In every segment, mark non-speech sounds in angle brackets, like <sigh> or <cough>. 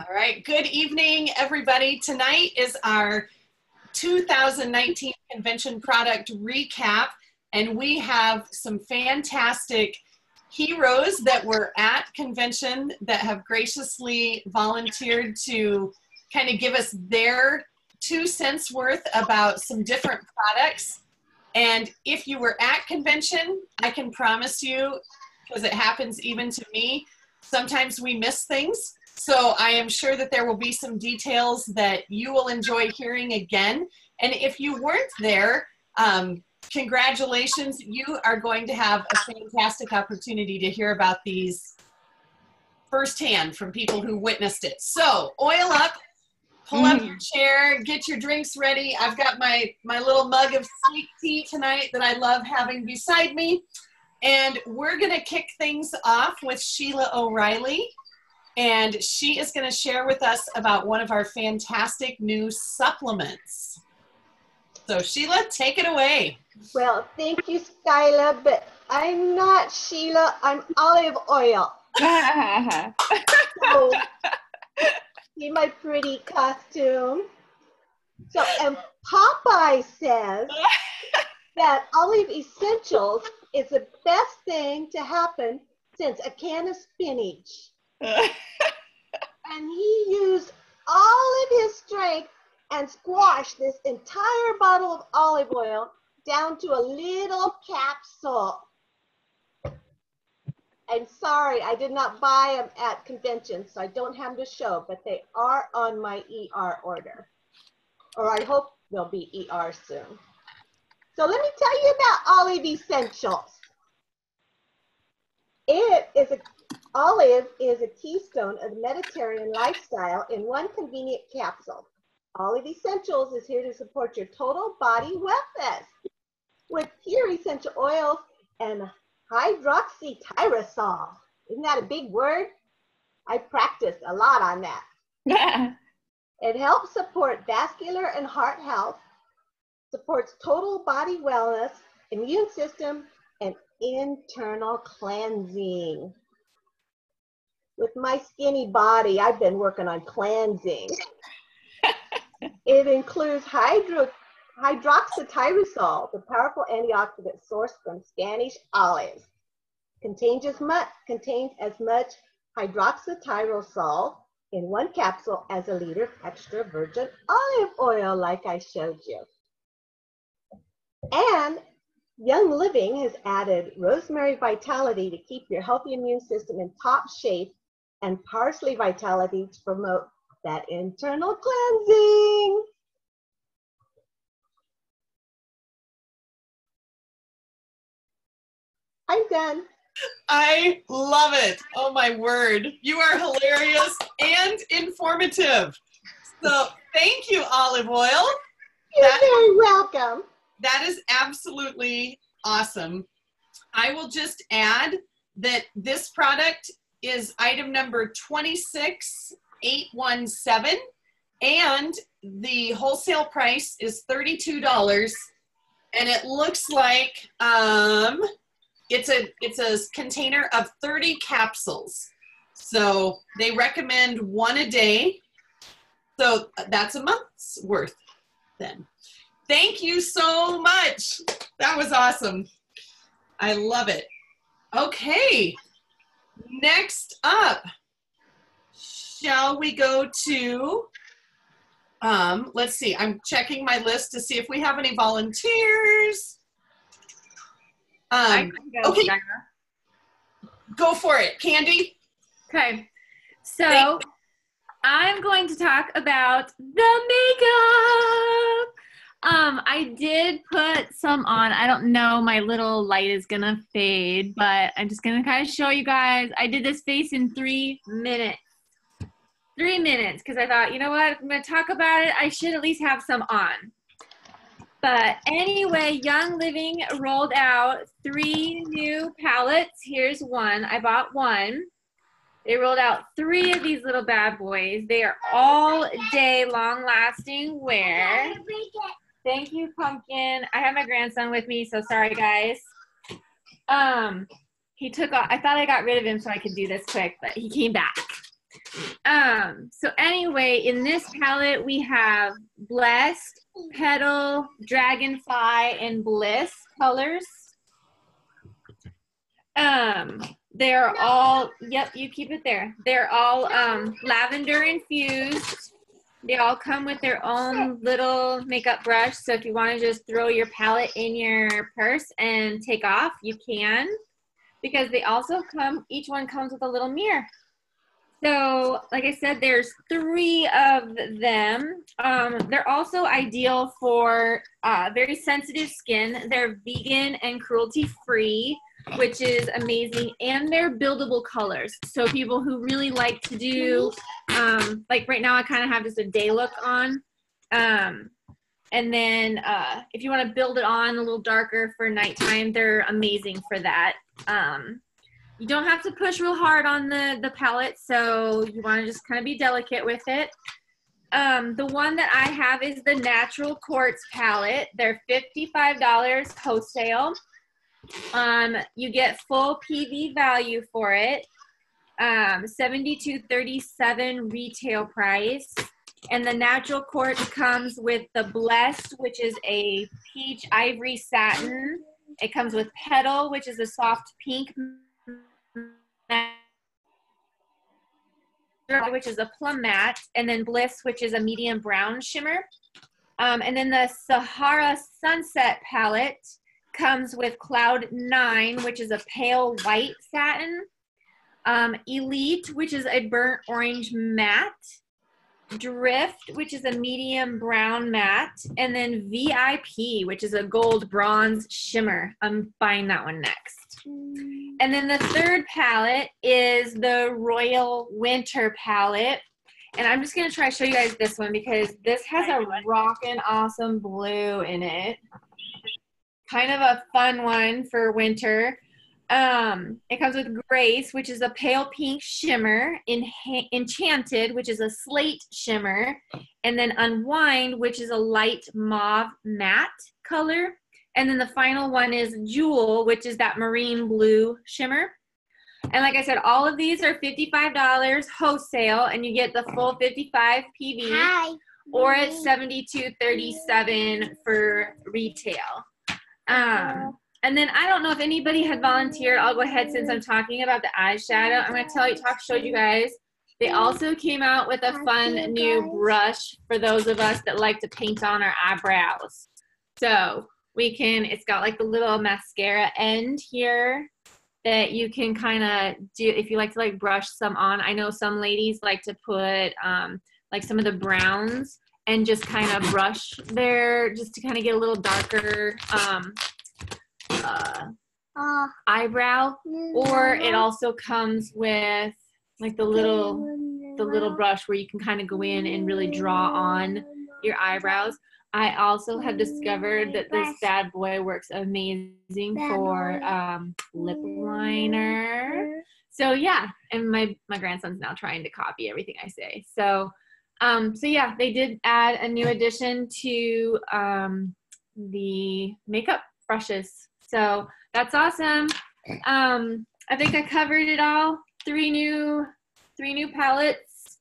All right, good evening, everybody. Tonight is our 2019 convention product recap, and we have some fantastic heroes that were at convention that have graciously volunteered to kind of give us their two cents worth about some different products. And if you were at convention, I can promise you, because it happens even to me, sometimes we miss things. So I am sure that there will be some details that you will enjoy hearing again. And if you weren't there, um, congratulations. You are going to have a fantastic opportunity to hear about these firsthand from people who witnessed it. So oil up, pull up your chair, get your drinks ready. I've got my, my little mug of sweet tea tonight that I love having beside me. And we're gonna kick things off with Sheila O'Reilly. And she is gonna share with us about one of our fantastic new supplements. So Sheila, take it away. Well, thank you, Skyla, but I'm not Sheila, I'm olive oil. <laughs> so, see my pretty costume? So, and Popeye says <laughs> that Olive Essentials is the best thing to happen since a can of spinach. And he used all of his strength and squashed this entire bottle of olive oil down to a little capsule. I'm sorry, I did not buy them at convention, so I don't have them to show, but they are on my ER order. Or I hope they'll be ER soon. So let me tell you about Olive Essentials. It is a, olive is a keystone of the Mediterranean lifestyle in one convenient capsule. Olive Essentials is here to support your total body wellness with pure essential oils and hydroxytyrosol. Isn't that a big word? I practiced a lot on that. <laughs> it helps support vascular and heart health, supports total body wellness, immune system, and internal cleansing. With my skinny body, I've been working on cleansing. <laughs> it includes hydro, hydroxytyrosol, the powerful antioxidant source from Spanish olives. Contains as much, contains as much hydroxytyrosol in one capsule as a liter of extra virgin olive oil, like I showed you. And Young Living has added rosemary vitality to keep your healthy immune system in top shape and parsley vitality to promote that internal cleansing. I'm done. I love it. Oh my word. You are hilarious and informative. So thank you, Olive Oil. You're that, very welcome. That is absolutely awesome. I will just add that this product is item number 26817 and the wholesale price is $32 and it looks like um, it's a it's a container of 30 capsules. So they recommend one a day. So that's a month's worth then. Thank you so much. That was awesome. I love it. Okay. Next up, shall we go to um, let's see, I'm checking my list to see if we have any volunteers. Um, go, okay. Go for it, Candy. Okay. So I'm going to talk about the makeup. Um, I did put some on. I don't know, my little light is gonna fade, but I'm just gonna kind of show you guys. I did this face in three minutes. Three minutes, because I thought, you know what, I'm gonna talk about it. I should at least have some on. But anyway, Young Living rolled out three new palettes. Here's one. I bought one. They rolled out three of these little bad boys. They are all day long lasting wear. Thank you, Pumpkin. I have my grandson with me, so sorry, guys. Um, he took off. I thought I got rid of him so I could do this quick, but he came back. Um, so anyway, in this palette we have Blessed, Petal, Dragonfly, and Bliss colors. Um, they're all, yep, you keep it there. They're all um, lavender infused. They all come with their own little makeup brush. So if you want to just throw your palette in your purse and take off, you can. Because they also come, each one comes with a little mirror. So, like I said, there's three of them. Um, they're also ideal for uh, very sensitive skin. They're vegan and cruelty free, which is amazing. And they're buildable colors. So, people who really like to do, um, like right now, I kind of have just a day look on. Um, and then uh, if you want to build it on a little darker for nighttime, they're amazing for that. Um, you don't have to push real hard on the, the palette, so you want to just kind of be delicate with it. Um, the one that I have is the Natural Quartz palette. They're $55 wholesale. Um, you get full PV value for it. Um, 72.37 retail price. And the natural quartz comes with the Blessed, which is a peach ivory satin. It comes with Petal, which is a soft pink which is a plum matte, and then Bliss, which is a medium brown shimmer. Um, and then the Sahara Sunset palette comes with Cloud 9, which is a pale white satin. Um, Elite, which is a burnt orange matte. Drift, which is a medium brown matte. And then VIP, which is a gold bronze shimmer. I'm buying that one next. And then the third palette is the Royal Winter palette. And I'm just gonna try to show you guys this one because this has a rockin' awesome blue in it. Kind of a fun one for winter. Um, it comes with Grace, which is a pale pink shimmer, Enchanted, which is a slate shimmer, and then Unwind, which is a light mauve matte color. And then the final one is Jewel, which is that marine blue shimmer. And like I said, all of these are $55 wholesale, and you get the full 55 PV. Hi. Or it's 72.37 for retail. Um, and then I don't know if anybody had volunteered. I'll go ahead since I'm talking about the eyeshadow. I'm going to tell you, talk, show you guys. They also came out with a fun new brush for those of us that like to paint on our eyebrows. So we can, it's got like the little mascara end here that you can kind of do if you like to like brush some on. I know some ladies like to put um, like some of the browns and just kind of brush there just to kind of get a little darker um, uh, uh, eyebrow. Or it also comes with like the little the little brush where you can kind of go in and really draw on your eyebrows. I also have discovered that this bad boy works amazing for um, lip liner. So yeah, and my my grandson's now trying to copy everything I say. So um, so yeah, they did add a new addition to um, the makeup brushes. So that's awesome. Um, I think I covered it all. Three new three new palettes.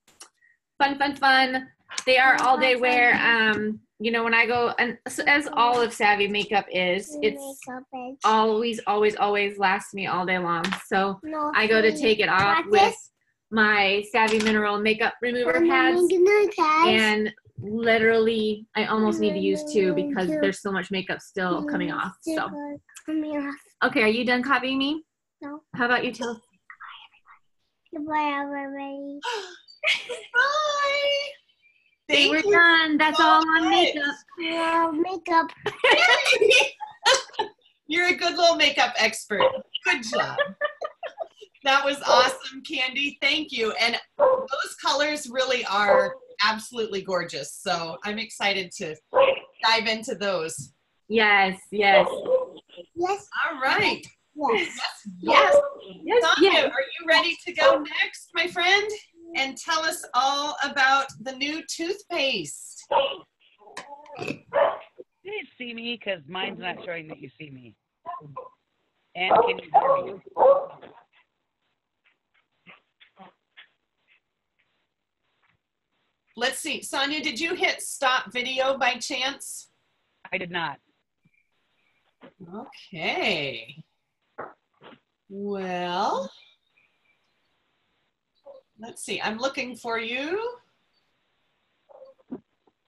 Fun, fun, fun. They are all day wear. Um, you know, when I go and as all of Savvy makeup is, it's always, always, always lasts me all day long. So I go to take it off with my Savvy Mineral makeup remover pads, and literally, I almost need to use two because there's so much makeup still coming off. So, okay, are you done copying me? No. How about you tell? Goodbye, everybody. <gasps> Bye. Thank We're you done. That's so all on makeup. Yeah, makeup. <laughs> You're a good little makeup expert. Good job. <laughs> That was awesome, Candy. Thank you. And those colors really are absolutely gorgeous. So I'm excited to dive into those. Yes, yes. Yes. All right. Yes. Yes. Yes. yes. Tanya, are you ready to go next, my friend? and tell us all about the new toothpaste. You didn't see me because mine's not showing that you see me. And can you hear me? Let's see. Sonia, did you hit stop video by chance? I did not. Okay. Well, let's see. I'm looking for you.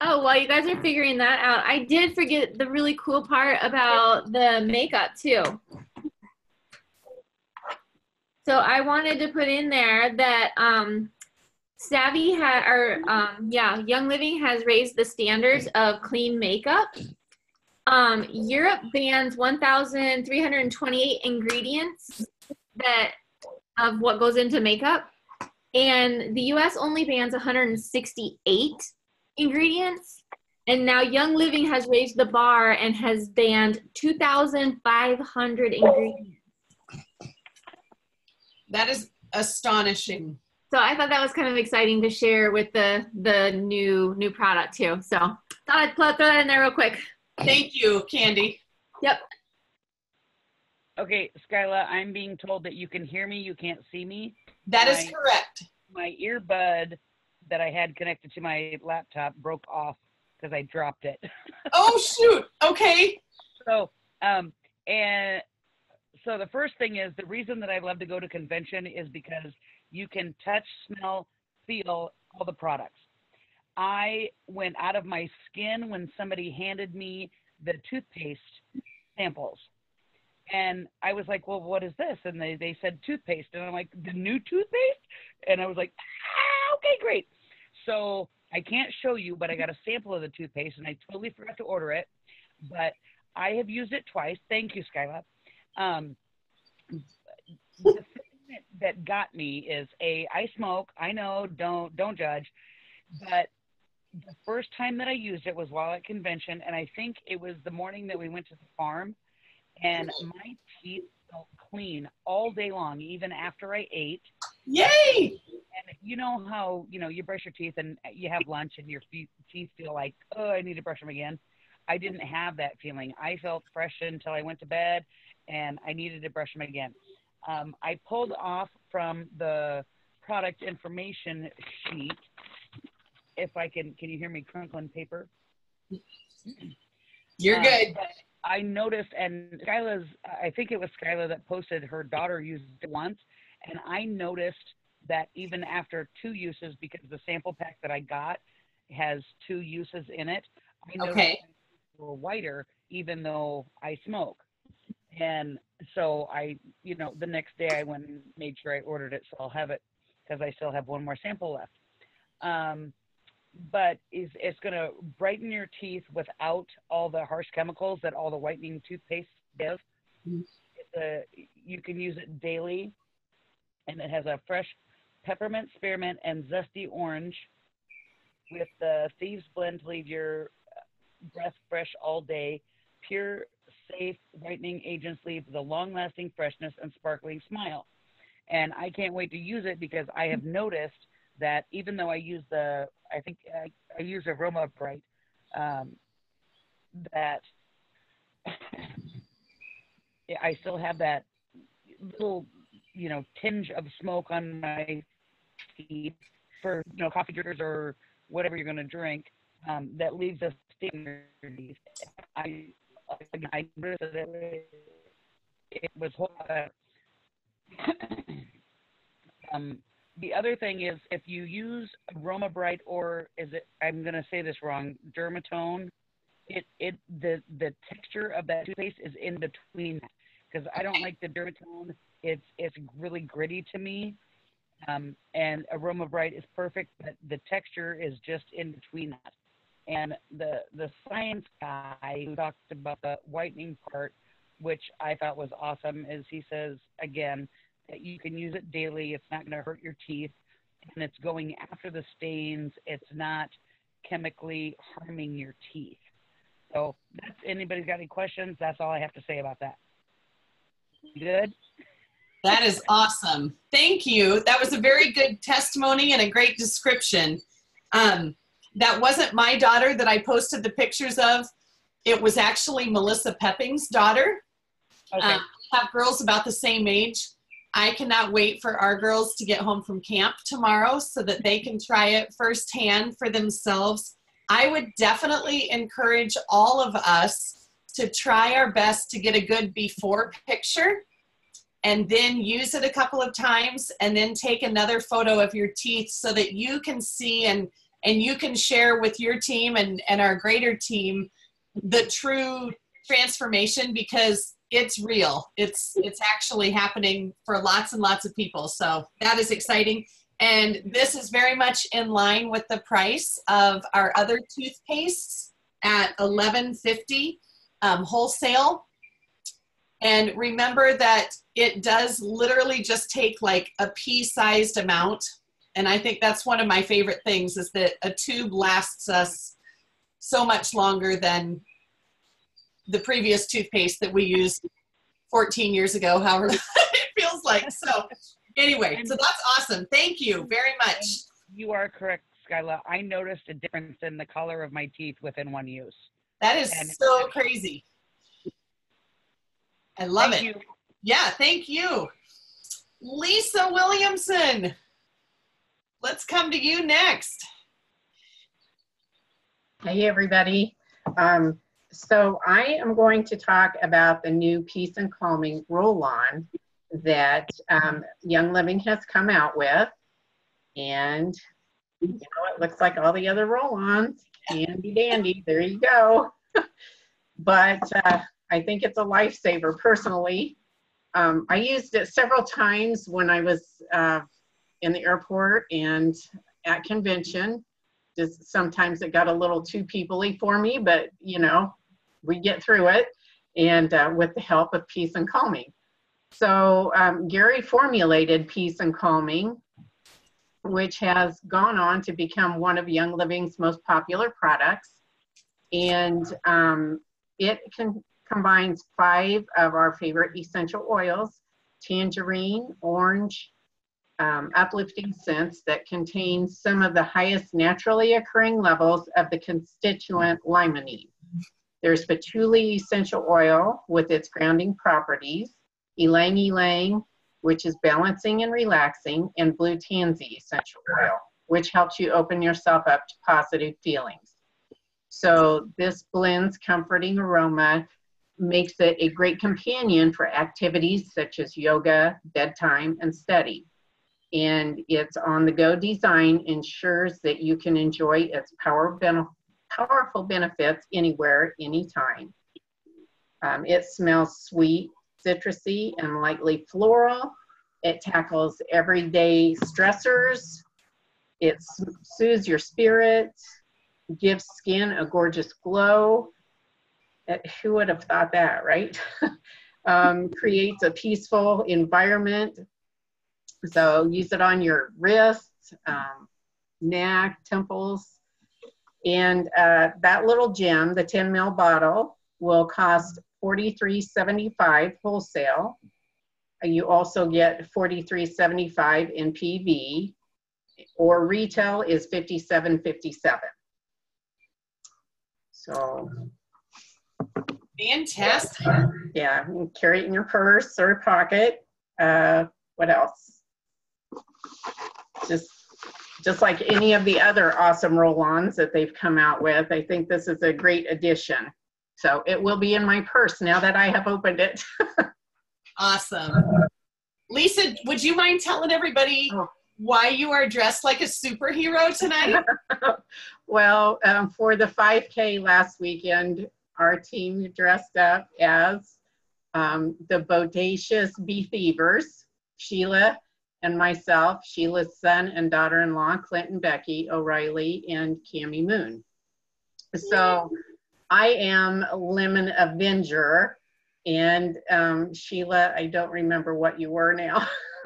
Oh, while you guys are figuring that out, I did forget the really cool part about the makeup too. So I wanted to put in there that um, Savvy had, or um, yeah, Young Living has raised the standards of clean makeup. Um, Europe bans 1,328 ingredients that of what goes into makeup, and the U.S. only bans 168 ingredients. And now Young Living has raised the bar and has banned 2,500 ingredients. That is astonishing. So I thought that was kind of exciting to share with the the new new product too. So thought I'd throw that in there real quick. Thank you, Candy. Yep. Okay, Skyla, I'm being told that you can hear me, you can't see me. That is Right. correct. My earbud that I had connected to my laptop broke off because I dropped it. <laughs> Oh, shoot. Okay. so, um, and so the first thing is the reason that I love to go to convention is because you can touch, smell, feel all the products. I went out of my skin when somebody handed me the toothpaste samples. And I was like, well, what is this? And they, they said toothpaste. And I'm like, the new toothpaste? And I was like, ah, okay, great. So I can't show you, but I got a sample of the toothpaste and I totally forgot to order it. But I have used it twice. Thank you, Skyla. Um, the that, got me is a I smoke. I know, don't don't judge, but the first time that I used it was while at convention, and I think it was the morning that we went to the farm, and my teeth felt clean all day long, even after I ate. Yay. And you know how you know you brush your teeth and you have lunch and your teeth feel like oh I need to brush them again. I didn't have that feeling. I felt fresh until I went to bed, and I needed to brush them again. Um, I pulled off from the product information sheet. If I can, can you hear me crinkling paper? You're Uh, good. I noticed, and Skyla's, I think it was Skyla that posted her daughter used it once, and I noticed that even after two uses, because the sample pack that I got has two uses in it, I noticed Okay. were whiter, even though I smoke. And so I, you know, the next day I went and made sure I ordered it, so I'll have it because I still have one more sample left. Um, but is it's going to brighten your teeth without all the harsh chemicals that all the whitening toothpaste give. Mhm. It's a, you can use it daily, and it has a fresh peppermint, spearmint, and zesty orange with the thieves blend to leave your breath fresh all day. Pure, safe whitening agents leave with a long-lasting freshness and sparkling smile. And I can't wait to use it because I have noticed that even though I use the, I think I, I use Aroma Bright, um, that <laughs> I still have that little, you know, tinge of smoke on my teeth for, you know, coffee drinkers or whatever you're going to drink um, that leaves in. I, It, was um, the other thing is if you use Aroma Bright or is it I'm gonna say this wrong, Dentarome, it it the the texture of that toothpaste is in between because I don't like the Dentarome. It's it's really gritty to me. Um, and Aroma Bright is perfect, but the texture is just in between that. And the the science guy who talked about the whitening part, which I thought was awesome, is he says again that you can use it daily. It's not going to hurt your teeth, and it's going after the stains. It's not chemically harming your teeth. So, that's anybody's got any questions? That's all I have to say about that. Good. That is awesome. Thank you. That was a very good testimony and a great description. Um, that wasn't my daughter that I posted the pictures of. It was actually Melissa Pepping's daughter. Okay. Um, have girls about the same age. I cannot wait for our girls to get home from camp tomorrow so that they can try it firsthand for themselves. I would definitely encourage all of us to try our best to get a good before picture and then use it a couple of times and then take another photo of your teeth so that you can see and and you can share with your team and and our greater team the true transformation because it's real. It's it's actually happening for lots and lots of people. So that is exciting. And this is very much in line with the price of our other toothpastes at 1150 um, wholesale. And remember that it does literally just take like a pea sized amount. And I think that's one of my favorite things is that a tube lasts us so much longer than the previous toothpaste that we used 14 years ago, however <laughs> it feels like. So, anyway, so that's awesome. Thank you very much. You are correct, Skyla. I noticed a difference in the color of my teeth within one use. That is And- so crazy. I love Thank it. you. Yeah, thank you. Lisa Williamson, let's come to you next. Hey, everybody. Um, so I am going to talk about the new Peace and Calming roll-on that um, Young Living has come out with. And, you know, it looks like all the other roll-ons. Handy dandy, there you go. <laughs> but uh, I think it's a lifesaver personally. Um, I used it several times when I was uh, in the airport and at convention just sometimes it got a little too peoply for me, but you know, we get through it and uh, with the help of Peace and Calming. So um, Gary formulated Peace and Calming, which has gone on to become one of Young Living's most popular products. And um, it can, combines five of our favorite essential oils, tangerine, orange, um, uplifting scents that contain some of the highest naturally occurring levels of the constituent limonene. There's patchouli essential oil with its grounding properties, ylang ylang, which is balancing and relaxing, and blue tansy essential oil, which helps you open yourself up to positive feelings. So this blend's comforting aroma makes it a great companion for activities such as yoga, bedtime, and study and its on-the-go design ensures that you can enjoy its power ben powerful benefits anywhere, anytime. Um, it smells sweet, citrusy, and lightly floral. It tackles everyday stressors. It soothes your spirit, gives skin a gorgeous glow. Uh, who would have thought that, right? <laughs> um, creates a peaceful environment so use it on your wrists, um, neck, temples. And uh, that little gem, the 10 ml bottle, will cost $43.75 wholesale. Uh, You also get $43.75 in PV, or retail is $57.57. So Fantastic. yeah, carry it in your purse or pocket. Uh, what else? Just, just like any of the other awesome roll-ons that they've come out with, I think this is a great addition. So it will be in my purse now that I have opened it. <laughs> Awesome. Lisa, would you mind telling everybody Oh. why you are dressed like a superhero tonight? <laughs> well, um, for the 5K last weekend, our team dressed up as um, the Bodacious Bee Thievers, Sheila and myself, Sheila's son and daughter-in-law, Clinton Becky O'Reilly, and Cami Moon. So I am Lemon Avenger, and um, Sheila, I don't remember what you were now. <laughs>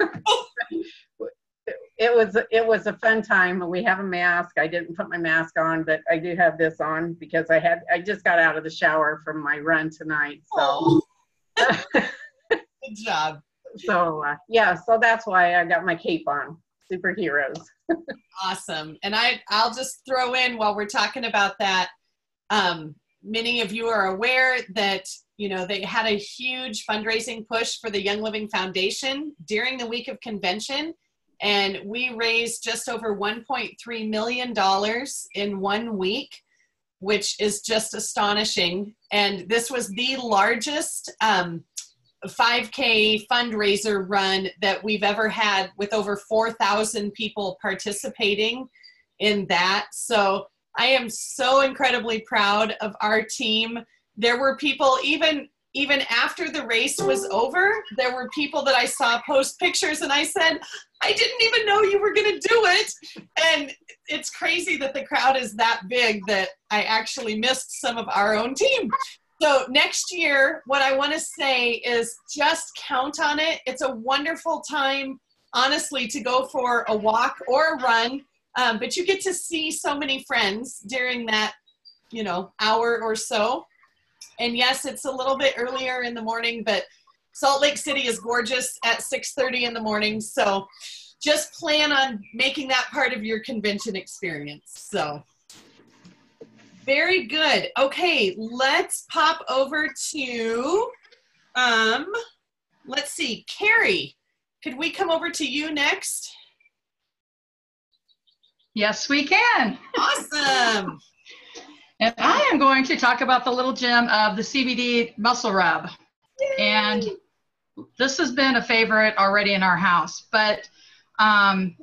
it was it was a fun time. We have a mask. I didn't put my mask on, but I do have this on because I had I just got out of the shower from my run tonight. So <laughs> good job. So uh, yeah, so that's why I got my cape on. Superheroes. <laughs> Awesome. And I, I'll just throw in while we're talking about that. Um, many of you are aware that you know, they had a huge fundraising push for the Young Living Foundation during the week of convention. And we raised just over $1.3 million in one week, which is just astonishing. And this was the largest um, 5K fundraiser run that we've ever had with over 4,000 people participating in that. So I am so incredibly proud of our team. There were people even even after the race was over, there were people that I saw post pictures and I said, I didn't even know you were going to do it. And it's crazy that the crowd is that big that I actually missed some of our own team. So next year, what I want to say is just count on it. It's a wonderful time, honestly, to go for a walk or a run. Um, but you get to see so many friends during that, you know, hour or so. And yes, it's a little bit earlier in the morning, but Salt Lake City is gorgeous at 6:30 in the morning. So just plan on making that part of your convention experience. So very good. Okay, let's pop over to, um, let's see, Carrie, could we come over to you next? Yes, we can. Awesome. <laughs> and I am going to talk about the little gem of the CBD muscle rub. Yay. And this has been a favorite already in our house, but um,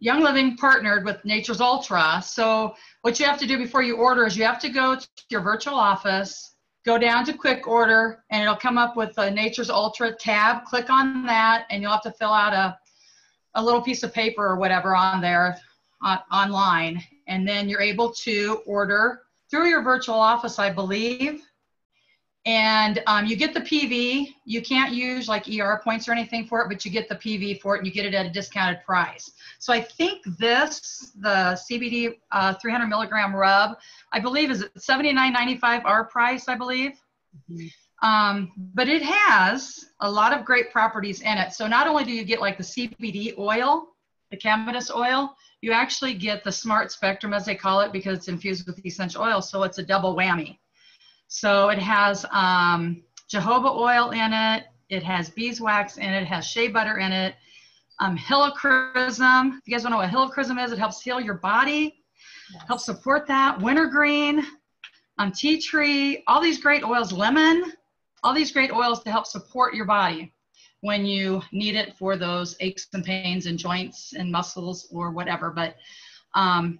Young Living partnered with Nature's Ultra. So what you have to do before you order is you have to go to your virtual office, go down to quick order, and it'll come up with a Nature's Ultra tab. Click on that, and you'll have to fill out a, a little piece of paper or whatever on there on, online. And then you're able to order through your virtual office, I believe. And um, you get the PV. You can't use like ER points or anything for it, but you get the PV for it and you get it at a discounted price. So I think this, the CBD uh, 300 milligram rub, I believe is $79.95 our price, I believe. Mm-hmm. Um, but it has a lot of great properties in it. So not only do you get like the CBD oil, the cannabis oil, you actually get the smart spectrum as they call it because it's infused with essential oil. So it's a double whammy. So it has um, jojoba oil in it, it has beeswax in it, it has shea butter in it, um, helichrysum. If you guys don't know what helichrysum is, it helps heal your body, yes. helps support that. Wintergreen, um, tea tree, all these great oils, lemon, all these great oils to help support your body when you need it for those aches and pains and joints and muscles or whatever. But um,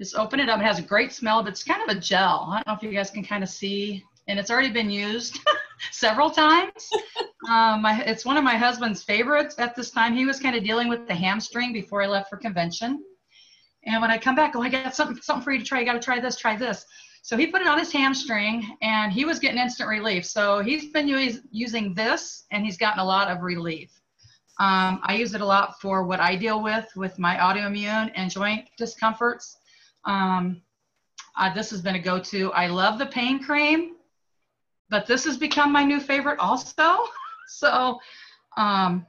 just open it up. It has a great smell, but it's kind of a gel. I don't know if you guys can kind of see, and it's already been used <laughs> several times. <laughs> um, my, it's one of my husband's favorites at this time. He was kind of dealing with the hamstring before I left for convention. And when I come back, oh, I got something, something for you to try. You got to try this, try this. So he put it on his hamstring and he was getting instant relief. So he's been using this and he's gotten a lot of relief. Um, I use it a lot for what I deal with, with my autoimmune and joint discomforts. Um, uh, this has been a go-to. I love the pain cream, but this has become my new favorite also. <laughs> so um,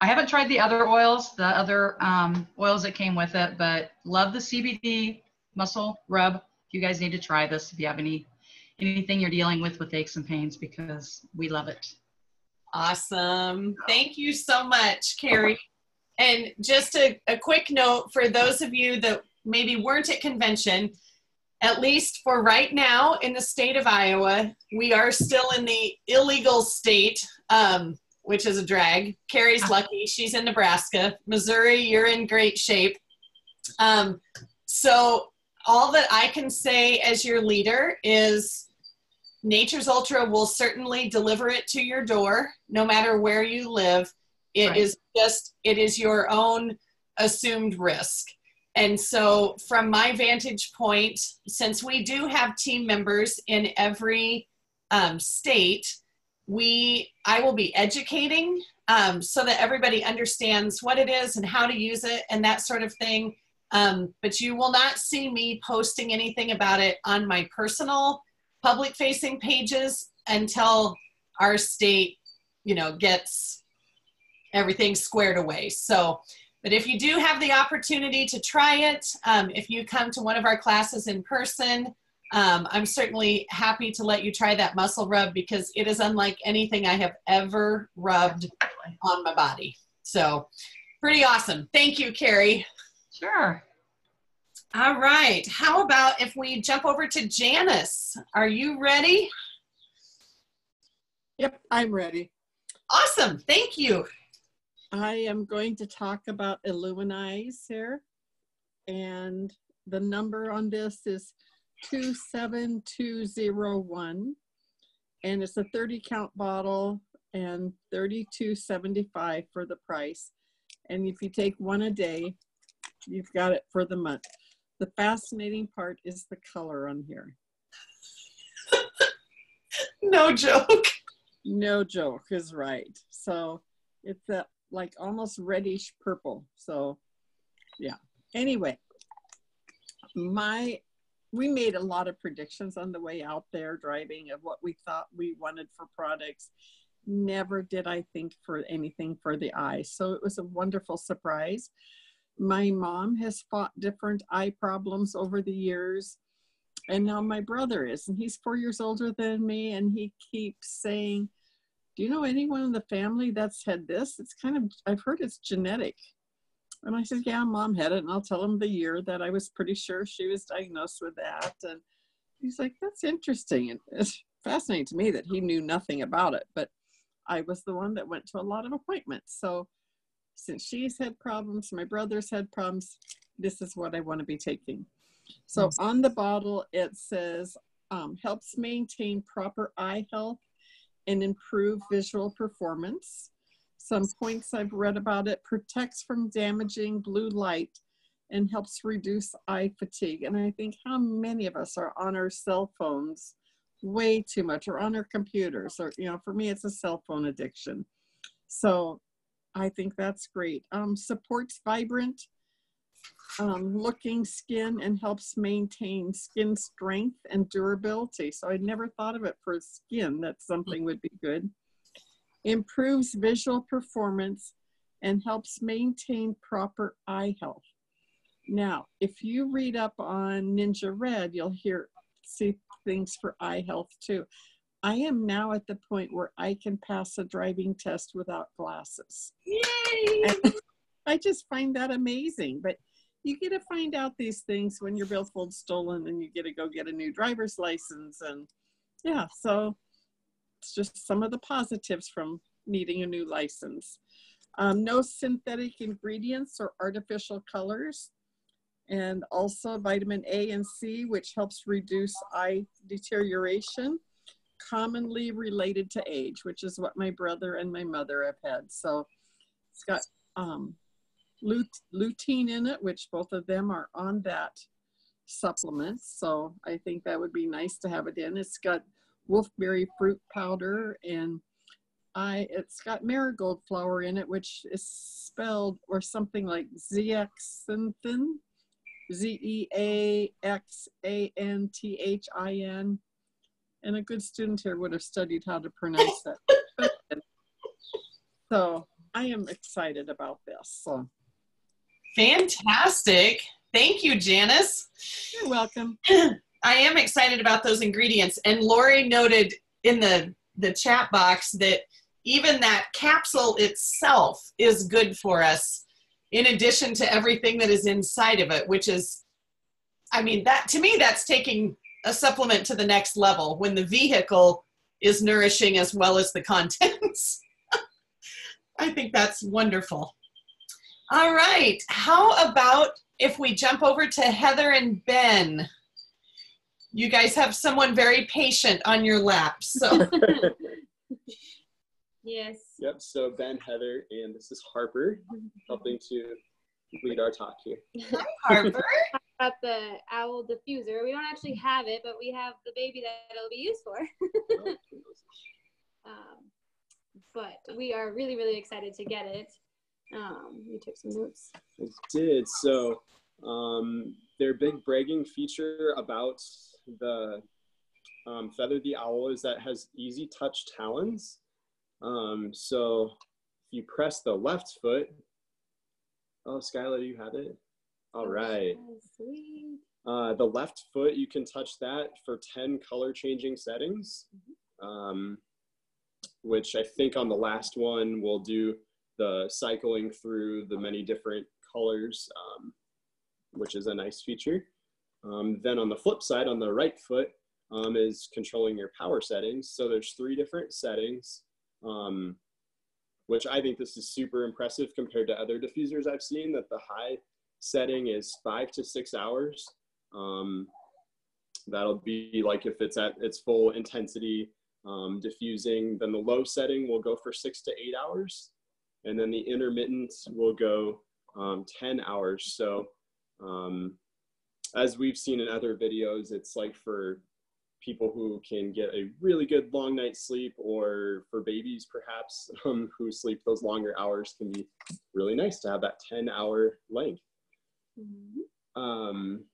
I haven't tried the other oils, the other um, oils that came with it, but love the CBD muscle rub. You guys need to try this if you have any anything you're dealing with with aches and pains because we love it. Awesome. Thank you so much, Carrie. And just a, a quick note for those of you that maybe weren't at convention, at least for right now in the state of Iowa, we are still in the illegal state, um, which is a drag. Carrie's ah. lucky, she's in Nebraska. Missouri, you're in great shape. Um, so, all that I can say as your leader is Nature's Ultra will certainly deliver it to your door, no matter where you live. It right. is just, it is your own assumed risk. And so, from my vantage point, since we do have team members in every um, state, we I will be educating um, so that everybody understands what it is and how to use it and that sort of thing. Um, but you will not see me posting anything about it on my personal public facing pages until our state, you know, gets everything squared away. So but if you do have the opportunity to try it, um, if you come to one of our classes in person um, I'm certainly happy to let you try that muscle rub because it is unlike anything I have ever rubbed on my body. So pretty awesome. Thank you, Carrie. Sure. All right. How about if we jump over to Janice? Are you ready? Yep, I'm ready. Awesome. Thank you. I am going to talk about IlluminEyes here. And the number on this is 27201. And it's a 30 count bottle and 32.75 for the price. And if you take one a day, you've got it for the month. The fascinating part is the color on here. <laughs> no joke. No joke is right. So it's that like almost reddish purple. So yeah. Anyway, my we made a lot of predictions on the way out there driving of what we thought we wanted for products. Never did I think for anything for the eye. So it was a wonderful surprise. My mom has fought different eye problems over the years. And now my brother is, and he's four years older than me, and he keeps saying, Do you know anyone in the family that's had this? It's kind of, I've heard it's genetic. And I said, Yeah, mom had it. And I'll tell him the year that I was pretty sure she was diagnosed with that. And he's like, That's interesting. And it's fascinating to me that he knew nothing about it. But I was the one that went to a lot of appointments. So since she's had problems, my brother's had problems, this is what I want to be taking. So on the bottle, it says um, helps maintain proper eye health and improve visual performance. Some points I've read about it protects from damaging blue light and helps reduce eye fatigue. And I think how many of us are on our cell phones way too much or on our computers or, you know, for me, it's a cell phone addiction. So I think that's great. Um, supports vibrant um, looking skin and helps maintain skin strength and durability. So I never thought of it for skin, that something would be good. Improves visual performance and helps maintain proper eye health. Now, if you read up on NingXia Red, you'll hear see things for eye health too. I am now at the point where I can pass a driving test without glasses. Yay! And I just find that amazing. But you get to find out these things when your billfold's stolen and you get to go get a new driver's license. And yeah, so it's just some of the positives from needing a new license. Um, no synthetic ingredients or artificial colors. And also vitamin A and C, which helps reduce eye deterioration, commonly related to age, which is what my brother and my mother have had. So it's got um, lutein in it, which both of them are on that supplement. So I think that would be nice to have it in. It's got wolfberry fruit powder and I it's got marigold flower in it, which is spelled or something like zeaxanthin, Z E A X A N T H I N. And a good student here would have studied how to pronounce that. <laughs> so I am excited about this. So Fantastic. Thank you, Janice. you're welcome. <clears throat> I am excited about those ingredients. And Lori noted in the, the chat box that even that capsule itself is good for us in addition to everything that is inside of it, which is, I mean, that to me, that's taking a supplement to the next level when the vehicle is nourishing as well as the contents. <laughs> I think that's wonderful. All right. How about if we jump over to Heather and Ben? You guys have someone very patient on your lap. So <laughs> <laughs> Yes. Yep, so Ben, Heather, and this is Harper helping to lead our talk here. Harper. <laughs> About the owl diffuser. We don't actually have it, but we have the baby that it'll be used for. um, but we are really, really excited to get it. Um, you took some notes. I did. So um, their big bragging feature about the um, Feather the Owl is that it has easy touch talons. Um, so if you press the left foot, oh, Skylar, you had it. All right. Sweet. Uh, the left foot, you can touch that for 10 color changing settings, um, which I think on the last one we'll do the cycling through the many different colors, um, which is a nice feature. Um, then on the flip side, on the right foot, um, is controlling your power settings. So there's three different settings, um, which I think this is super impressive compared to other diffusers I've seen that the high setting is five to six hours. Um, that'll be like if it's at its full intensity um, diffusing, then the low setting will go for six to eight hours. And then the intermittents will go um, 10 hours. So um, as we've seen in other videos, it's like for people who can get a really good long night's sleep or for babies perhaps <laughs> um, who sleep those longer hours can be really nice to have that 10 hour length. Mhm. Um,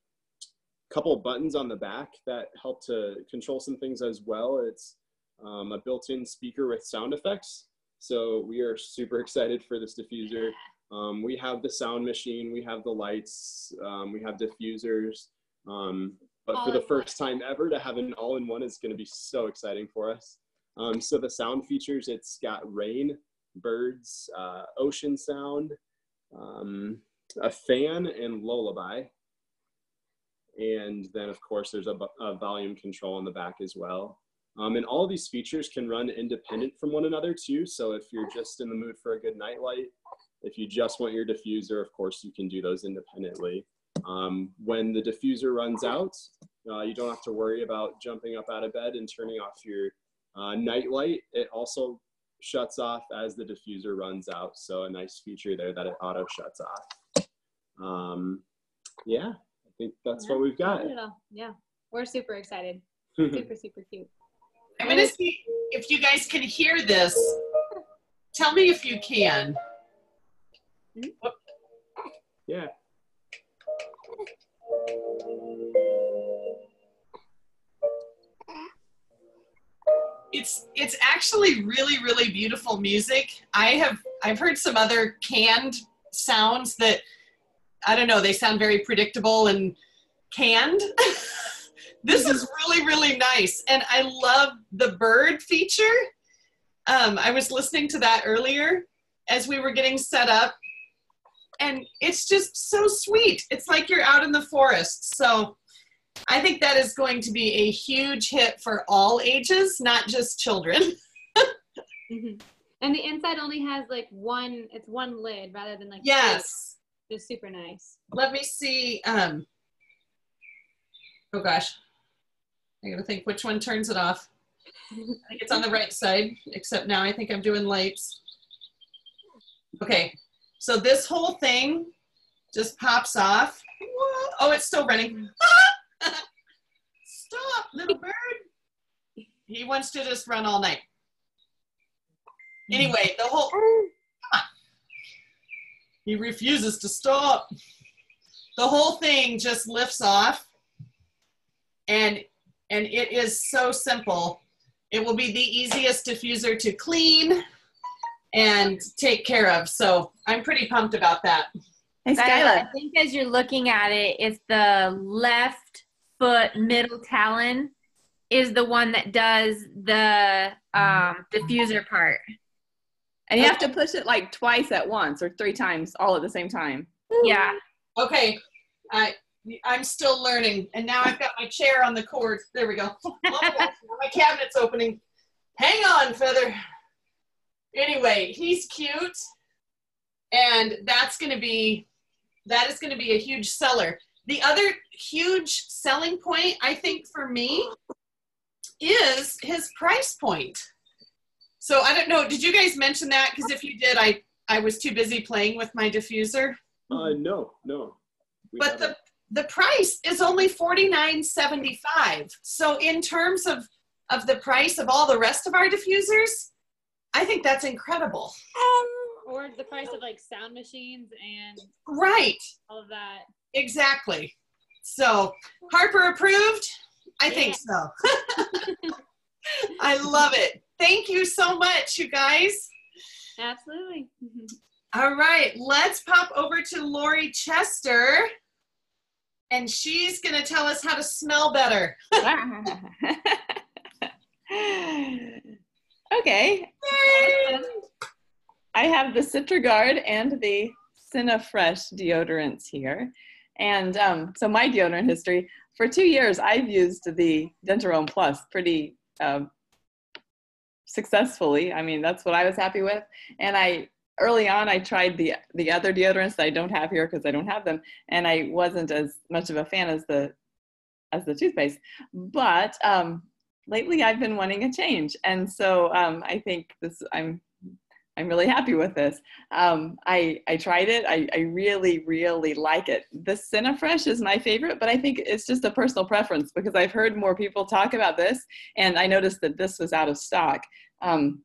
couple of buttons on the back that help to control some things as well. It's um, a built-in speaker with sound effects. So we are super excited for this diffuser. Um, we have the sound machine, we have the lights, um, we have diffusers. Um, but All for the in first time ever to have an all-in-one is going to be so exciting for us. Um, so the sound features, it's got rain, birds, uh, ocean sound, um, a fan, and lullaby. And then, of course, there's a, a volume control on the back as well. Um, and all of these features can run independent from one another too. So if you're just in the mood for a good night light, if you just want your diffuser, of course, you can do those independently. Um, when the diffuser runs out, uh, you don't have to worry about jumping up out of bed and turning off your uh, night light. It also shuts off as the diffuser runs out. So a nice feature there that it auto shuts off. Um, yeah, I think that's what we've got. Got it all. Yeah, we're super excited. <laughs> Super, super cute. I'm gonna see if you guys can hear this. Tell me if you can. yeah. It's it's actually really really beautiful music. I have I've heard some other canned sounds that I don't know. They sound very predictable and canned. <laughs> this is really really nice, and I love the bird feature. Um, I was listening to that earlier as we were getting set up, and it's just so sweet. It's like you're out in the forest. So I think that is going to be a huge hit for all ages, not just children. <laughs> Mhm. And the inside only has like one. It's one lid rather than like. Yes. It's super nice. Let me see. Um, oh gosh. I gotta think which one turns it off. I think it's on the right side, except now I think I'm doing lights. Okay, so this whole thing just pops off. Oh, it's still running. <laughs> Stop, little bird. He wants to just run all night. Anyway, the whole. He refuses to stop. The whole thing just lifts off, and and it is so simple. It will be the easiest diffuser to clean and take care of. So I'm pretty pumped about that. Skyla, Hey, Skyla. I think as you're looking at it, it's the left foot middle talon is the one that does the um, diffuser part. And you have to push it like twice at once or three times all at the same time. Yeah. Okay, I I'm still learning, and now I've got my chair on the cord. There we go. <laughs> my cabinet's opening. Hang on, Feather. Anyway, he's cute, and that's going to be that is going to be a huge seller. The other huge selling point, I think, for me, is his price point. So I don't know. Did you guys mention that? Because if you did, I I was too busy playing with my diffuser. Uh, no, no. We But haven't. the price is only forty nine seventy five. So in terms of of the price of all the rest of our diffusers, I think that's incredible. Um, or the price of like sound machines and Right. all of that. Exactly. So Harper approved? I think so. <laughs> I love it. Thank you so much, you guys. Absolutely. <laughs> All right, let's pop over to Lori Chester. And she's going to tell us how to smell better. <laughs> okay. I have the CitriGuard and the CinnaFresh deodorants here. And um, so my deodorant history, for two years, I've used the Dentarome Plus pretty um, successfully. I mean, that's what I was happy with. And I early on, I tried the the other deodorants that I don't have here because I don't have them, and I wasn't as much of a fan as the as the toothpaste. But um, lately, I've been wanting a change, and so um, I think this I'm I'm really happy with this. Um, I, I tried it. I, I really, really like it. The CinnaFresh is my favorite, but I think it's just a personal preference because I've heard more people talk about this, and I noticed that this was out of stock. Um,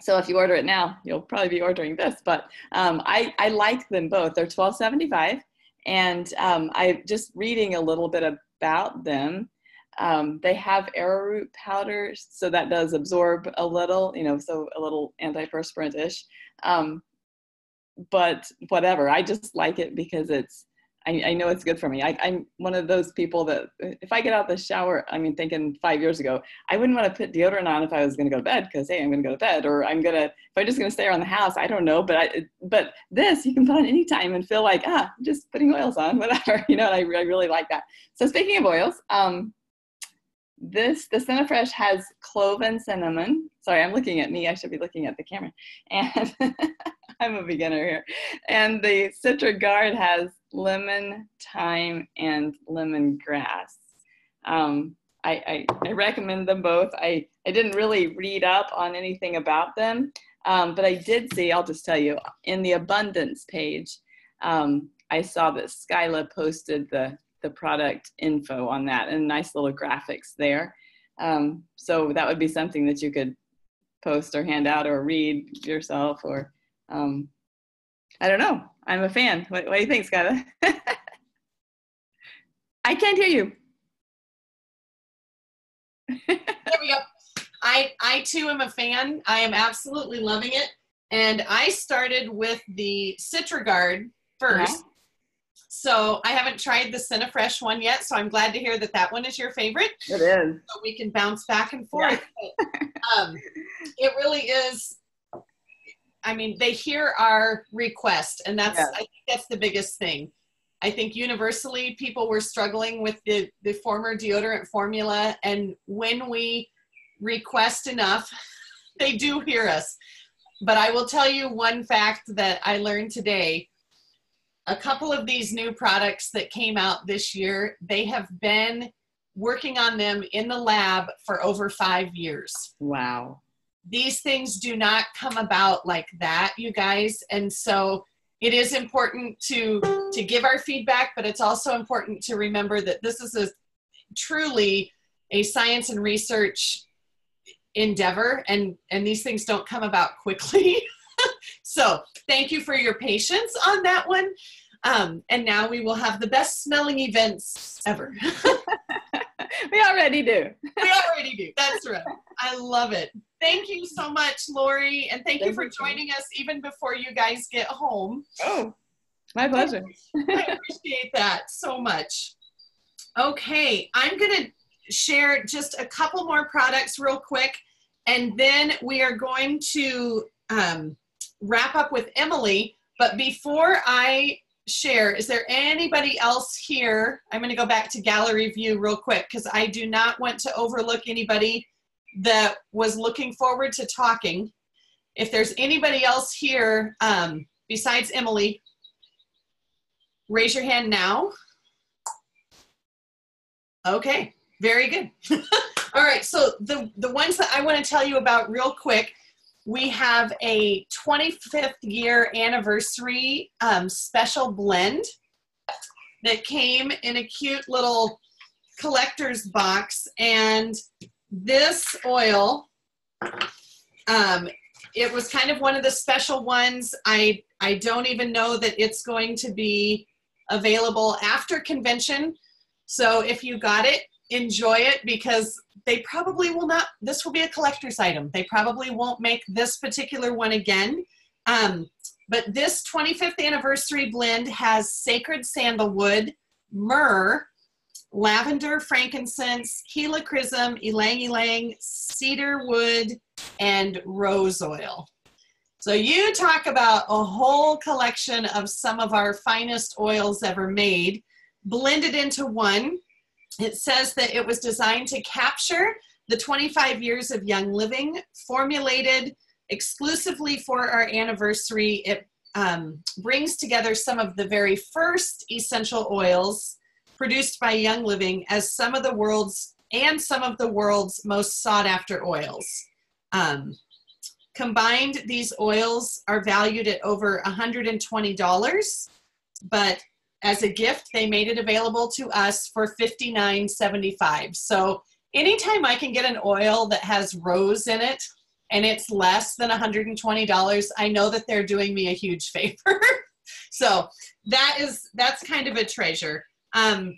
so if you order it now, you'll probably be ordering this. But um, I, I like them both. They're twelve seventy five, and um, I just reading a little bit about them. Um, they have arrowroot powder, so that does absorb a little, you know, so a little antiperspirant-ish. Um, but whatever, I just like it because it's, I, I know it's good for me. I, am one of those people that if I get out the shower, I mean, thinking five years ago, I wouldn't want to put deodorant on if I was going to go to bed because hey, I'm going to go to bed, or I'm gonna if I'm just going to stay around the house. I don't know, but I, but this you can put on anytime and feel like ah, I'm just putting oils on, <laughs> whatever, you know. I, I really like that. So speaking of oils, um, this, the CinnaFresh has clove and cinnamon. Sorry, I'm looking at me. I should be looking at the camera. And <laughs> I'm a beginner here. And the CitriGuard has lemon, thyme, and lemongrass. Um, I, I, I, recommend them both. I, I didn't really read up on anything about them, um, but I did see, I'll just tell you, in the abundance page, um, I saw that Skyla posted the the product info on that and nice little graphics there. Um, so that would be something that you could post or hand out or read yourself or um, I don't know. I'm a fan. What, what do you think, Skyla? <laughs> I can't hear you. there we go. I, I too am a fan. I am absolutely loving it. And I started with the CitriGuard 1st uh-huh. So I haven't tried the CinnaFresh one yet, so I'm glad to hear that that one is your favorite. It is. So we can bounce back and forth. Yeah. um, it really is. I mean, they hear our request, and that's I think that's the biggest thing. I think universally people were struggling with the the former deodorant formula, and when we request enough, <laughs> they do hear us. But I will tell you one fact that I learned today a couple of these new products that came out this year, they have been working on them in the lab for over five years. Wow. These things do not come about like that, you guys. And so it is important to to give our feedback, but it's also important to remember that this is a truly a science and research endeavor and and these things don't come about quickly. <laughs> so thank you for your patience on that one. Um, and now we will have the best smelling events ever. <laughs> <laughs> we already do. we already do. That's right. I love it. Thank you so much, Lori. And thank, thank you for joining us even before you guys get home. Oh, my pleasure. I appreciate that so much. Okay, I'm going to share just a couple more products real quick. And then we are going to um, wrap up with Emily. But before I share, is there anybody else here? I'm going to go back to gallery view real quick because I do not want to overlook anybody that was looking forward to talking. If there's anybody else here um, besides Emily, raise your hand now. Okay, very good. <laughs> All right, so the, the ones that I want to tell you about real quick we have a 25th year anniversary um, special blend that came in a cute little collector's box. And this oil, um, it was kind of one of the special ones. I, I don't even know that it's going to be available after convention. So if you got it, enjoy it because they probably will not, this will be a collector's item. They probably won't make this particular one again. Um, but this 25th anniversary blend has sacred sandalwood, myrrh, lavender, frankincense, helichrysum, ylang ylang, cedar wood, and rose oil. So you talk about a whole collection of some of our finest oils ever made, blended into one. It says that it was designed to capture the 25 years of young living, formulated exclusively for our anniversary. It um, brings together some of the very first essential oils produced by Young Living as some of the world's and some of the world's most sought after oils. Um, combined, these oils are valued at over $120, but as a gift, they made it available to us for $59.75. So anytime I can get an oil that has rose in it and it's less than $120, I know that they're doing me a huge <laughs> favor. so that is that's kind of a treasure. Um,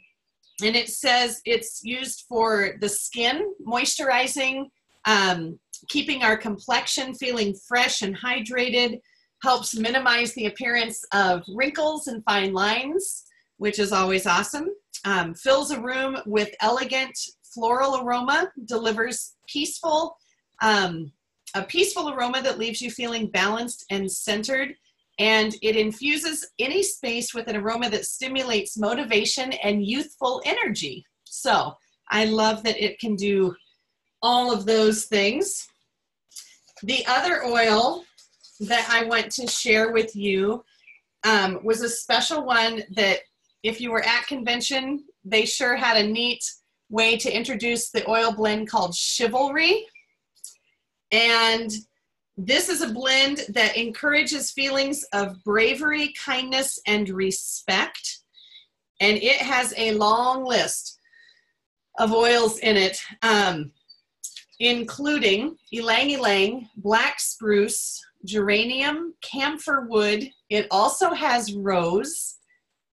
and it says it's used for the skin, moisturizing, um, keeping our complexion feeling fresh and hydrated, helps minimize the appearance of wrinkles and fine lines, which is always awesome. Um, fills a room with elegant floral aroma, delivers peaceful, um, a peaceful aroma that leaves you feeling balanced and centered and it infuses any space with an aroma that stimulates motivation and youthful energy. So I love that it can do all of those things. The other oil that I want to share with you um, was a special one that if you were at convention, they sure had a neat way to introduce the oil blend called Chivalry. And this is a blend that encourages feelings of bravery, kindness, and respect. And it has a long list of oils in it, um, including ylang ylang, black spruce, geranium, camphor wood. It also has rose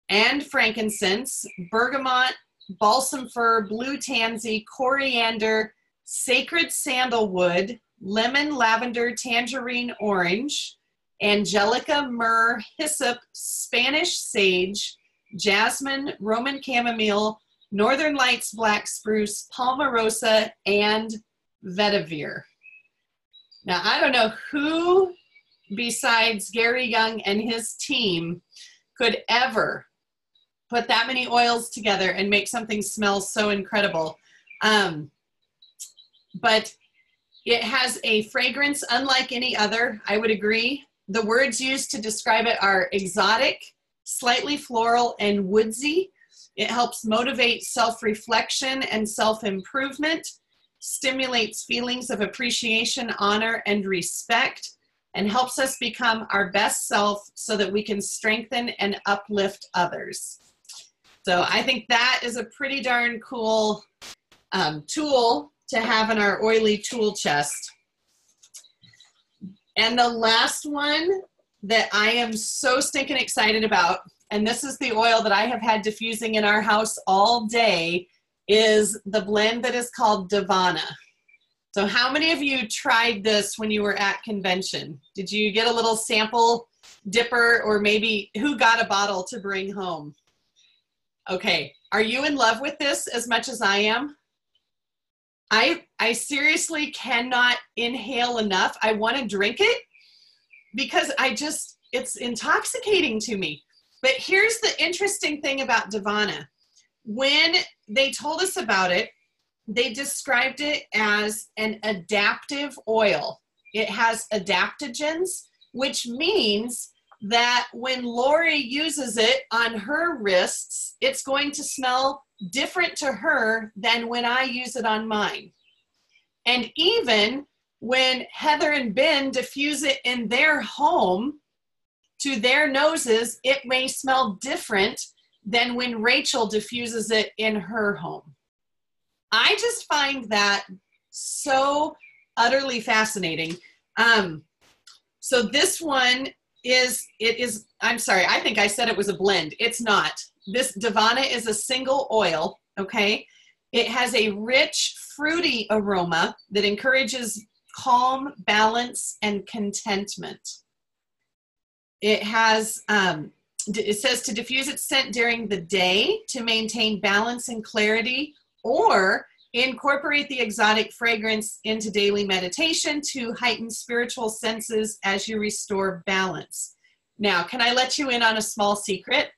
and frankincense, bergamot, balsam fir, blue tansy, coriander, sacred sandalwood, lemon, lavender, tangerine, orange, angelica, myrrh, hyssop, Spanish sage, jasmine, Roman chamomile, northern lights black spruce, palmarosa, and vetiver. Now, I don't know who besides Gary Young and his team could ever put that many oils together and make something smell so incredible. Um, but it has a fragrance unlike any other, I would agree. The words used to describe it are exotic, slightly floral, and woodsy. It helps motivate self reflection and self improvement, stimulates feelings of appreciation, honor, and respect, and helps us become our best self so that we can strengthen and uplift others. So I think that is a pretty darn cool um, tool to have in our oily tool chest. And the last one that I am so stinking excited about, and this is the oil that I have had diffusing in our house all day, is the blend that is called Davana. So how many of you tried this when you were at convention? Did you get a little sample dipper or maybe who got a bottle to bring home? Okay, are you in love with this as much as I am? I I seriously cannot inhale enough. I want to drink it because I just it's intoxicating to me. But here's the interesting thing about Davana. When they told us about it, they described it as an adaptive oil. It has adaptogens, which means that when Lori uses it on her wrists, it's going to smell different to her than when I use it on mine. And even when Heather and Ben diffuse it in their home to their noses, it may smell different than when Rachel diffuses it in her home. I just find that so utterly fascinating. Um, so this one is, it is, I'm sorry, I think I said it was a blend. It's not. This Davana is a single oil, okay? It has a rich, fruity aroma that encourages calm, balance, and contentment. It has um, it says to diffuse its scent during the day to maintain balance and clarity, or incorporate the exotic fragrance into daily meditation to heighten spiritual senses as you restore balance. Now, can I let you in on a small secret?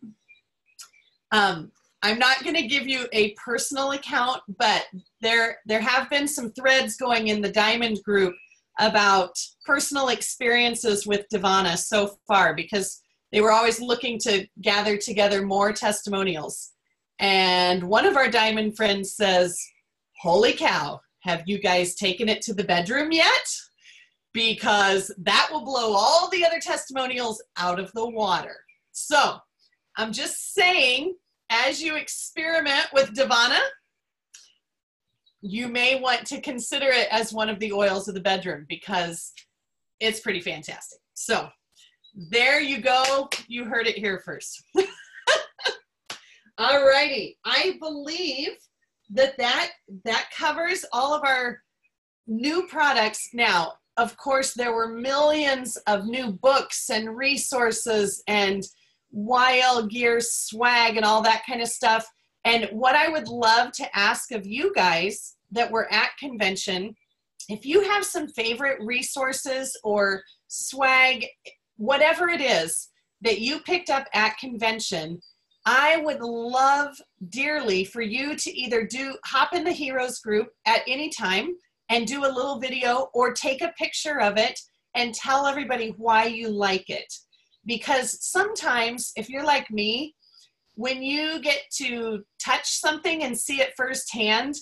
Um, I'm not going to give you a personal account, but there there have been some threads going in the Diamond group about personal experiences with Davana so far because they were always looking to gather together more testimonials. And one of our Diamond friends says, Holy cow, have you guys taken it to the bedroom yet? Because that will blow all the other testimonials out of the water. So I'm just saying, as you experiment with Davana, you may want to consider it as one of the oils of the bedroom because it's pretty fantastic. So there you go. You heard it here first. <laughs> All righty. I believe that, that that covers all of our new products. Now, of course, there were millions of new books and resources and YL gear swag and all that kind of stuff. And what I would love to ask of you guys that were at convention, if you have some favorite resources or swag, whatever it is that you picked up at convention, I would love dearly for you to either do hop in the heroes group at any time and do a little video or take a picture of it and tell everybody why you like it. Because sometimes, if you're like me, when you get to touch something and see it firsthand,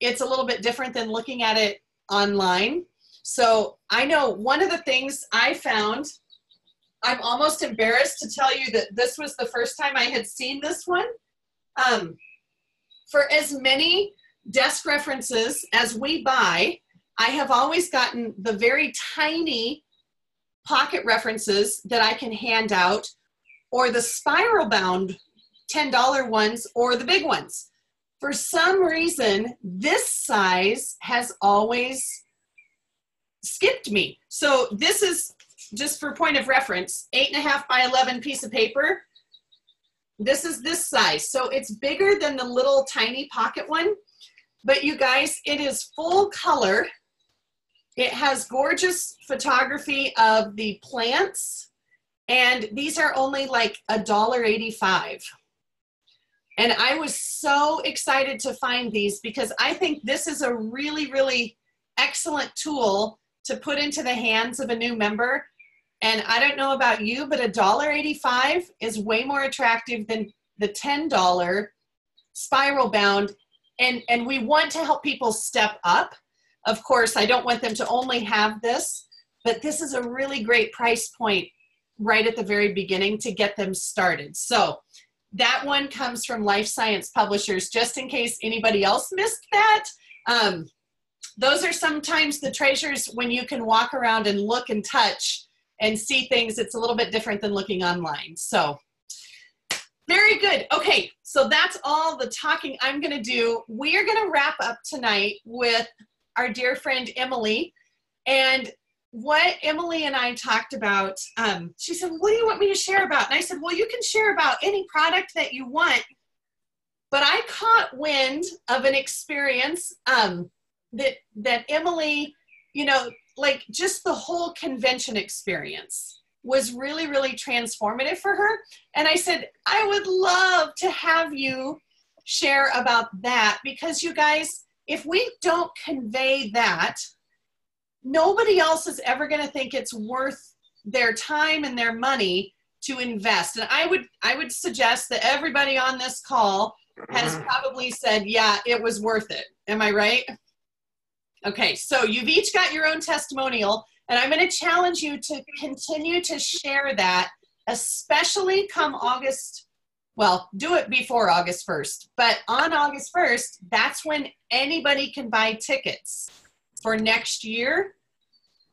it's a little bit different than looking at it online. So I know one of the things I found, I'm almost embarrassed to tell you that this was the first time I had seen this one. Um, for as many desk references as we buy, I have always gotten the very tiny pocket references that I can hand out or the spiral bound $10 ones or the big ones for some reason, this size has always skipped me. So this is just for point of reference, eight and a half by 11 piece of paper. This is this size. So it's bigger than the little tiny pocket one. But you guys, it is full color. It has gorgeous photography of the plants. And these are only like a dollar eighty-five. And I was so excited to find these because I think this is a really, really excellent tool to put into the hands of a new member. And I don't know about you, but $1.85 is way more attractive than the $10 spiral bound. And, and we want to help people step up. Of course, I don't want them to only have this, but this is a really great price point right at the very beginning to get them started. So that one comes from Life Science Publishers, just in case anybody else missed that. Um, those are sometimes the treasures when you can walk around and look and touch and see things. It's a little bit different than looking online. So, very good. Okay, so that's all the talking I'm going to do. We are going to wrap up tonight with our dear friend Emily. And what Emily and I talked about, um, she said, What do you want me to share about? And I said, Well, you can share about any product that you want. But I caught wind of an experience um, that that Emily, you know, like just the whole convention experience was really, really transformative for her. And I said, I would love to have you share about that because you guys, if we don't convey that, nobody else is ever going to think it's worth their time and their money to invest. And I would I would suggest that everybody on this call has <clears throat> probably said, yeah, it was worth it. Am I right? Okay, so you've each got your own testimonial, and I'm going to challenge you to continue to share that, especially come August. Well, do it before August 1st, but on August 1st, that's when anybody can buy tickets for next year.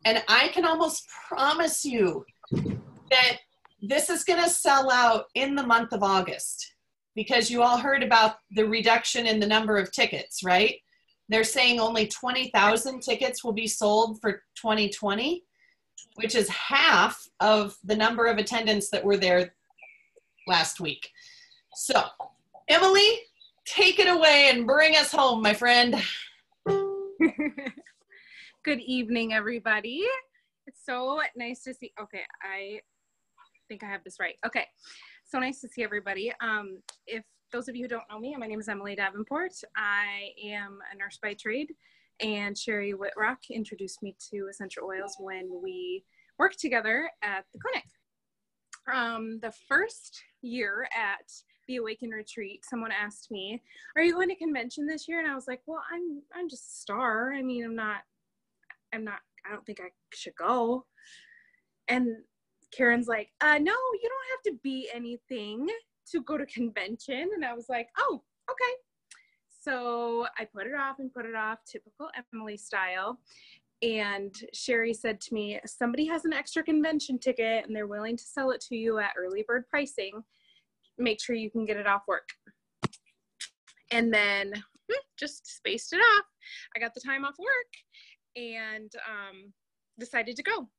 And I can almost promise you that this is going to sell out in the month of August because you all heard about the reduction in the number of tickets, right? They're saying only 20,000 tickets will be sold for 2020, which is half of the number of attendants that were there last week. So, Emily, take it away and bring us home, my friend. <laughs> Good evening, everybody. It's so nice to see. Okay, I think I have this right. Okay, so nice to see everybody. Um, if those of you who don't know me, my name is Emily Davenport. I am a nurse by trade, and Sherry Whitrock introduced me to essential oils when we worked together at the clinic. Um, the first year at the Awaken Retreat, someone asked me, "Are you going to convention this year?" And I was like, "Well, I'm I'm just a star. I mean, I'm not I'm not I don't think I should go." And Karen's like, uh, "No, you don't have to be anything to go to <laughs> convention." And I was like, "Oh, okay." So I put it off and put it off, typical Emily style. And Sherry said to me, somebody has an extra convention ticket and they're willing to sell it to you at early bird pricing. Make sure you can get it off work. And then hmm, just spaced it off. I got the time off work and um, decided to go.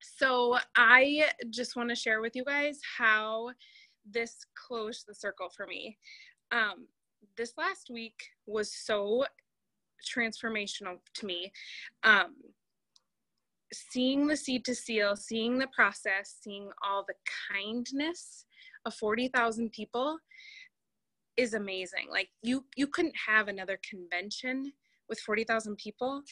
So I just want to share with you guys how this closed the circle for me. Um, this last week was so transformational to me. Um, seeing the seed to seal, seeing the process, seeing all the kindness of 40,000 people is amazing. Like you you couldn't have another convention with 40,000 people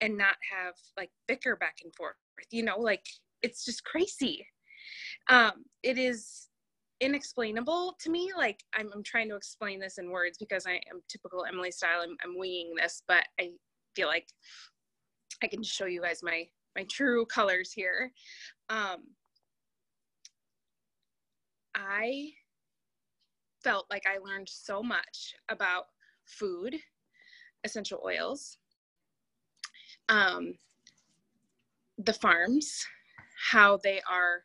and not have like bicker back and forth. You know, like it's just crazy. Um it is inexplainable to me. Like I'm, I'm trying to explain this in words because I am typical Emily style. I'm, I'm winging this, but I feel like I can show you guys my my true colors here. Um, I felt like I learned so much about food, essential oils, um, the farms, how they are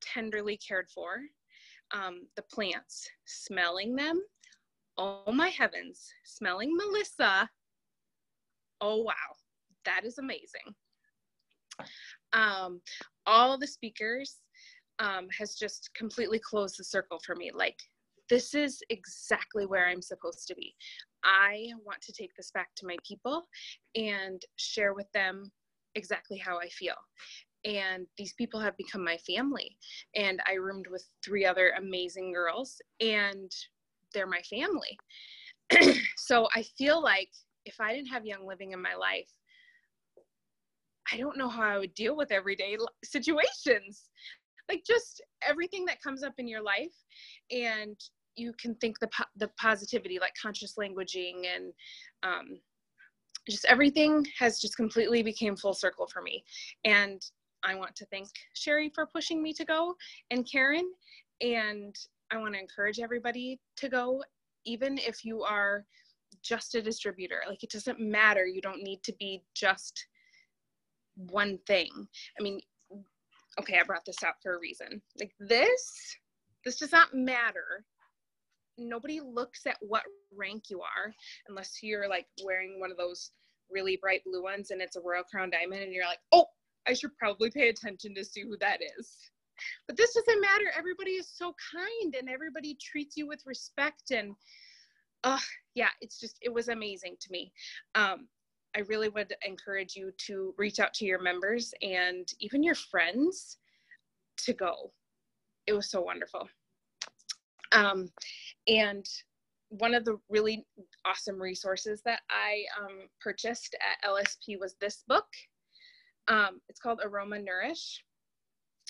tenderly cared for, um, the plants, smelling them. Oh my heavens, smelling Melissa. Oh wow, that is amazing. Um, all the speakers um, has just completely closed the circle for me. Like, this is exactly where I'm supposed to be. I want to take this back to my people and share with them exactly how I feel and these people have become my family. And i roomed with three other amazing girls and they're my family. <clears throat> So i feel like if i didn't have young living in my life i don't know how i would deal with everyday situations. Like just everything that comes up in your life and you can think the, the positivity like conscious languaging and um, just everything has just completely became full circle for me. And I want to thank Sherry for pushing me to go and Karen. And I want to encourage everybody to go, even if you are just a distributor. Like it doesn't matter. You don't need to be just one thing. I mean, okay, I brought this out for a reason. Like this, this does not matter. Nobody looks at what rank you are unless you're like wearing one of those really bright blue ones and it's a Royal Crown Diamond and you're like, oh, I should probably pay attention to see who that is. But this doesn't matter. Everybody is so kind and everybody treats you with respect. And uh, yeah, it's just, it was amazing to me. Um, I really would encourage you to reach out to your members and even your friends to go. It was so wonderful. Um, and one of the really awesome resources that I um, purchased at LSP was this book. Um, it's called Aroma Nourish.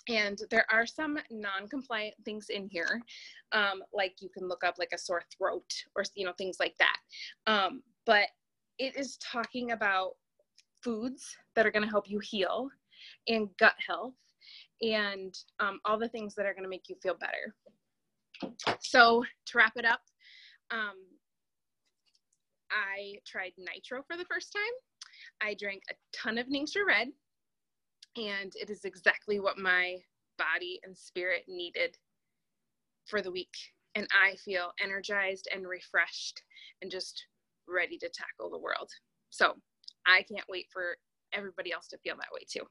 And there are some non-compliant things in here, um, like you can look up like a sore throat or you know things like that. Um, but it is talking about foods that are going to help you heal, and gut health, and um, all the things that are going to make you feel better. So to wrap it up, um, I tried nitro for the first time. I drank a ton of Ningxia Red, and it is exactly what my body and spirit needed for the week. And I feel energized and refreshed and just ready to tackle the world. So I can't wait for everybody else to feel that way too.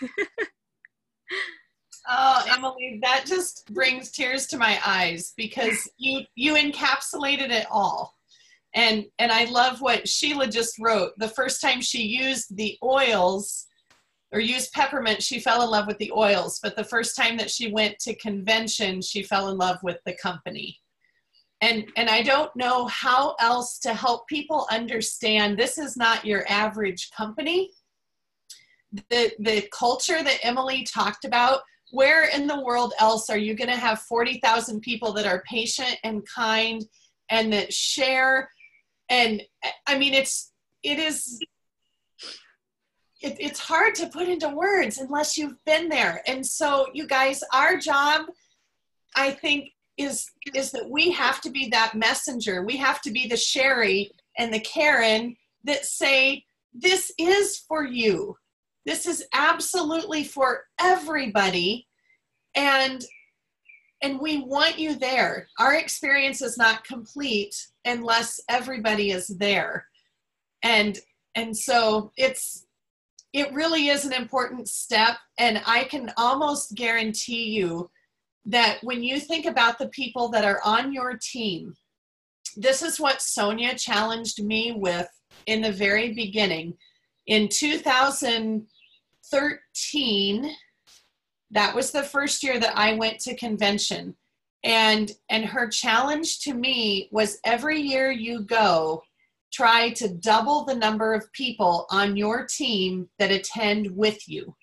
<laughs> Oh, Emily, that just brings tears to my eyes because you you encapsulated it all. And and I love what Sheila just wrote. The first time she used the oils or used peppermint, she fell in love with the oils. But the first time that she went to convention, she fell in love with the company. And and I don't know how else to help people understand this is not your average company. The the culture that Emily talked about where in the world else are you going to have 40,000 people that are patient and kind and that share and i mean it's it is it, it's hard to put into words unless you've been there. And so you guys our job i think is is that we have to be that messenger. We have to be the sherry and the karen that say this is for you. This is absolutely for everybody. And and we want you there. Our experience is not complete unless everybody is there. And and so it's it really is an important step. And i can almost guarantee you that when you think about the people that are on your team this is what sonia challenged me with in the very beginning. In 2013 that was the first year that i went to convention. And and her challenge to me was every year you go try to double the number of people on your team that attend with you.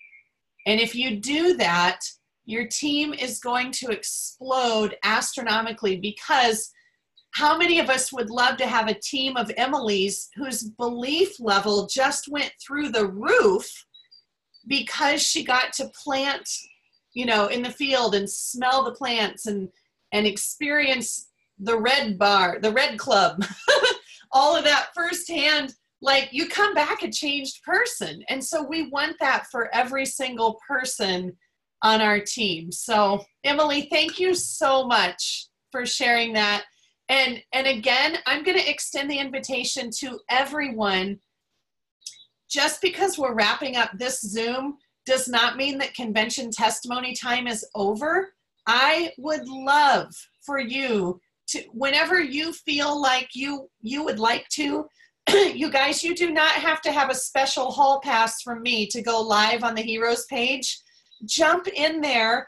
And if you do that your team is going to explode astronomically because how many of us would love to have a team of Emily's whose belief level just went through the roof because she got to plant, you know, in the field and smell the plants and and experience the red bar, the red club, <laughs> all of that firsthand. Like you come back a changed person. And so we want that for every single person on our team. So, Emily, thank you so much for sharing that. And and again, I'm going to extend the invitation to everyone. Just because we're wrapping up this Zoom does not mean that convention testimony time is over. I would love for you to whenever you feel like you you would like to <clears throat> you guys you do not have to have a special hall pass from me to go live on the heroes page. Jump in there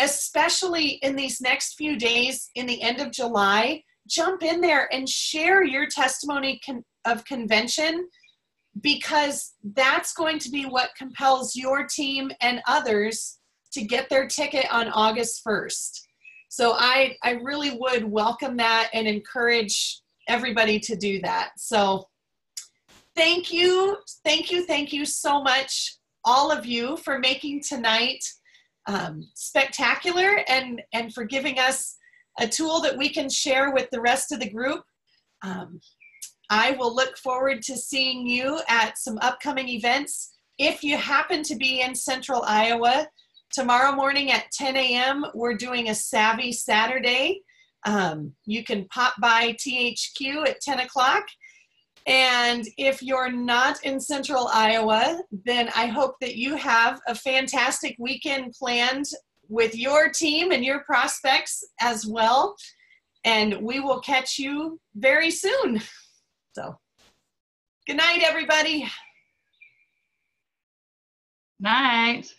especially in these next few days in the end of july. Jump in there and share your testimony of convention because that's going to be what compels your team and others to get their ticket on August 1st. So I, I really would welcome that and encourage everybody to do that. So thank you, thank you, thank you so much, all of you, for making tonight um, spectacular and, and for giving us a tool that we can share with the rest of the group. Um, I will look forward to seeing you at some upcoming events. If you happen to be in central Iowa, tomorrow morning at 10 a.m., we're doing a Savvy Saturday. Um, you can pop by THQ at 10 o'clock. And if you're not in central Iowa, then I hope that you have a fantastic weekend planned with your team and your prospects as well. And we will catch you very soon. <laughs> So, good night, everybody. Night.